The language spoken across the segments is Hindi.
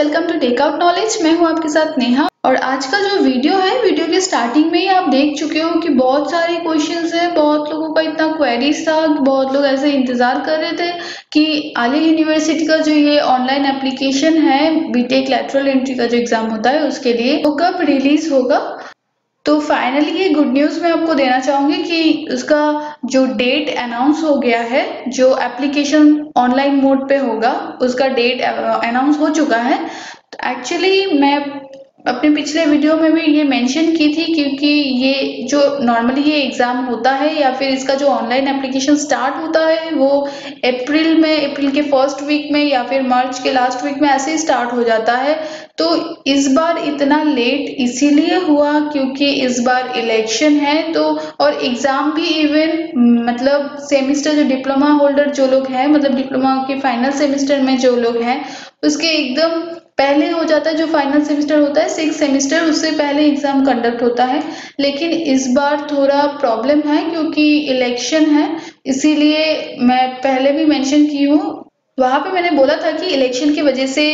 Welcome to tech out knowledge मैं हूँ आपके साथ नेहा और आज का जो वीडियो है वीडियो के स्टार्टिंग में ही आप देख चुके हो कि बहुत सारे क्वेश्चंस है, बहुत लोगों का इतना क्वेरीज था, बहुत लोग ऐसे इंतज़ार कर रहे थे कि आलिया यूनिवर्सिटी का जो ये ऑनलाइन एप्लीकेशन है बीटेक लेटरल एंट्री का जो एग्ज़ाम होता है, उसके लिए वो कब रिलीज़ होगा। तो फाइनली ये गुड न्यूज़ मैं आपको देना चाहूँगी कि उसका जो डेट अनाउंस हो गया है, जो एप्लीकेशन ऑनलाइन मोड पे होगा, उसका डेट अनाउंस हो चुका है। एक्चुअली मैं अपने पिछले वीडियो में भी ये मेंशन की थी क्योंकि ये जो नॉर्मली ये एग्ज़ाम होता है या फिर इसका जो ऑनलाइन एप्लीकेशन स्टार्ट होता है, वो अप्रैल में अप्रैल के फ़र्स्ट वीक में या फिर मार्च के लास्ट वीक में ऐसे ही स्टार्ट हो जाता है। तो इस बार इतना लेट इसीलिए हुआ क्योंकि इस बार इलेक्शन है तो और एग्ज़ाम भी इवन मतलब सेमिस्टर जो डिप्लोमा होल्डर जो लोग हैं मतलब डिप्लोमा के फाइनल सेमिस्टर में जो लोग हैं, उसके एकदम पहले हो जाता है जो फाइनल सेमेस्टर होता है सिक्स सेमेस्टर उससे पहले एग्ज़ाम कंडक्ट होता है। लेकिन इस बार थोड़ा प्रॉब्लम है क्योंकि इलेक्शन है, इसीलिए मैं पहले भी मेंशन की हूँ। वहाँ पे मैंने बोला था कि इलेक्शन की वजह से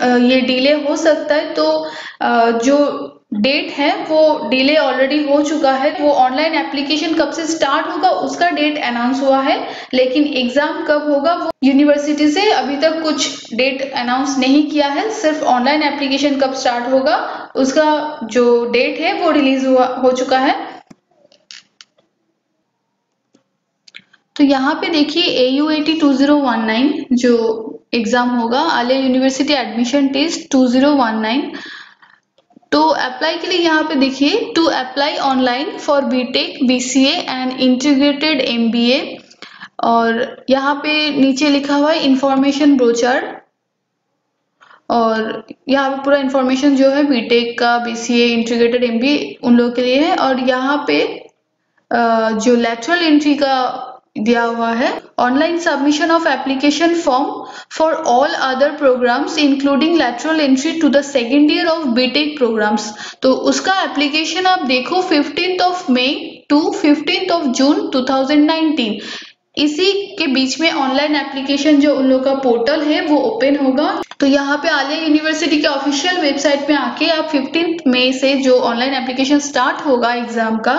ये डिले हो सकता है तो जो डेट है, वो डिले ऑलरेडी हो चुका है, वो ऑनलाइन एप्लीकेशन कब से स्टार्ट होगा, उसका डेट अनाउंस हुआ है, लेकिन एग्ज़ाम कब होगा, वो यूनिवर्सिटी से अभी तक कुछ डेट अनाउंस नहीं किया है, सिर्फ़ ऑनलाइन एप्लीकेशन कब स्टार्ट होगा, उसका जो डेट है, वो रिलीज़ हुआ, हो चुका है। तो यहाँ पे देखिए A U two zero one nine जो एग्ज़ाम होगा, Aliah university admission test two zero one nine तो अप्लाई के लिए यहाँ पे देखिए to apply online for B Tech BCA and integrated MBA और यहाँ पे नीचे लिखा हुआ है इंफॉर्मेशन ब्रोचर और यहाँ पे पूरा इंफॉर्मेशन जो है बीटेक का बीसीए इंटीग्रेटेड एमबीए उन लोगों के लिए है और यहाँ पे जो लेटरल एंट्री का दिया हुआ है। Online submission of application form for all other programmes including lateral entry to the second year of B Tech programmes तो उसका एप्लीकेशन आप देखो fifteenth of May to fifteenth of June 2019 इसी के बीच में ऑनलाइन एप्लीकेशन जो उन लोग का पोर्टल है, वो ओपन होगा। तो यहाँ पे आलिया यूनिवर्सिटी के ऑफिशियल वेबसाइट में आके आप फिफ्टींथ मई से जो ऑनलाइन एप्लीकेशन स्टार्ट होगा एग्ज़ाम का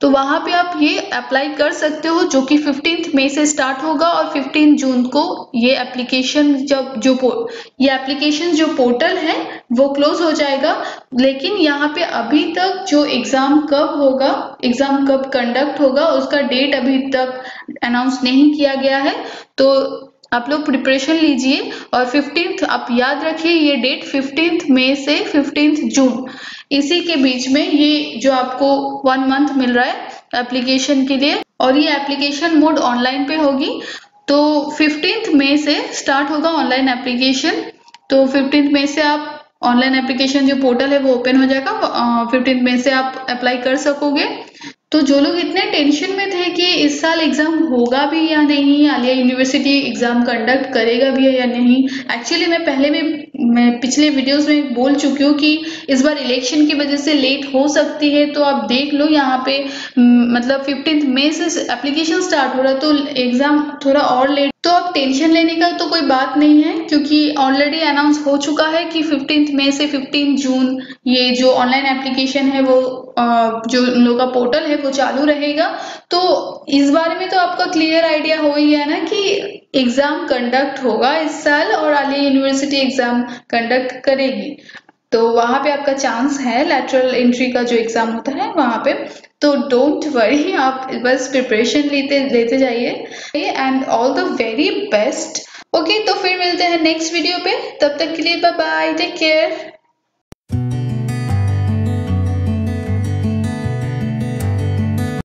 तो वहाँ पे आप ये अप्लाई कर सकते हो, जो कि फिफ्टींथ मई से स्टार्ट होगा और फिफ्टीन जून को ये एप्लीकेशन जब, जो ये एप्लीकेशन जो पोर्टल है, वो क्लोज हो जाएगा। लेकिन यहाँ पे अभी तक जो एग्ज़ाम कब होगा एग्ज़ाम कब कंडक्ट होगा, उसका डेट अभी तक अनाउंस नहीं किया गया है। तो आप लोग प्रिपरेशन लीजिए और फिफ्टींथ आप याद रखिए ये डेट फिफ्टींथ मई से फिफ्टींथ जून इसी के बीच में ये जो आपको वन मंथ मिल रहा है एप्लीकेशन के लिए और ये एप्लीकेशन मोड ऑनलाइन पे होगी तो फिफ्टींथ मई से स्टार्ट होगा ऑनलाइन एप्लीकेशन तो फिफ्टींथ मई से आप ऑनलाइन एप्लीकेशन जो पोर्टल है वो ओपन हो जाएगा फिफ्टींथ मई से आप अप्लाई कर सकोगे. तो जो लोग इतने टेंशन में कि इस साल एग्ज़ाम होगा भी या नहीं? आलिया यूनिवर्सिटी एग्ज़ाम कंडक्ट करेगा भी या नहीं? एक्चुअली मैं पहले भी, मैं पिछले वीडियोस में बोल चुकी हूँ कि इस बार इलेक्शन की वजह से लेट हो सकती है तो आप देख लो यहाँ पे मतलब फिफ्टींथ मई से एप्लीकेशन स्टार्ट हो रहा है तो एग्ज़ाम थोड़ा और लेट तो अब टेंशन लेने का तो कोई बात नहीं है, क्योंकि ऑलरेडी अनाउंस हो चुका है कि फिफ्टींथ मई से फिफ्टीन जून ये जो ऑनलाइन एप्लीकेशन है वो जो उन लोगों का पोर्टल है वो चालू रहेगा। तो इस बारे में तो आपका क्लियर आइडिया हो ही है ना कि एग्ज़ाम कंडक्ट होगा इस साल और आलिया यूनिवर्सिटी एग्ज़ाम कंडक्ट करेगी। तो वहाँ पे आपका चांस है लेटरल एंट्री का जो एग्ज़ाम होता है, वहाँ पे। तो डोंट वरी आप बस प्रिपरेशन लेते लेते जाइए। And all the very best okay तो फिर मिलते हैं नेक्स्ट वीडियो पे। तब तक के लिए बाय बाय टेक केयर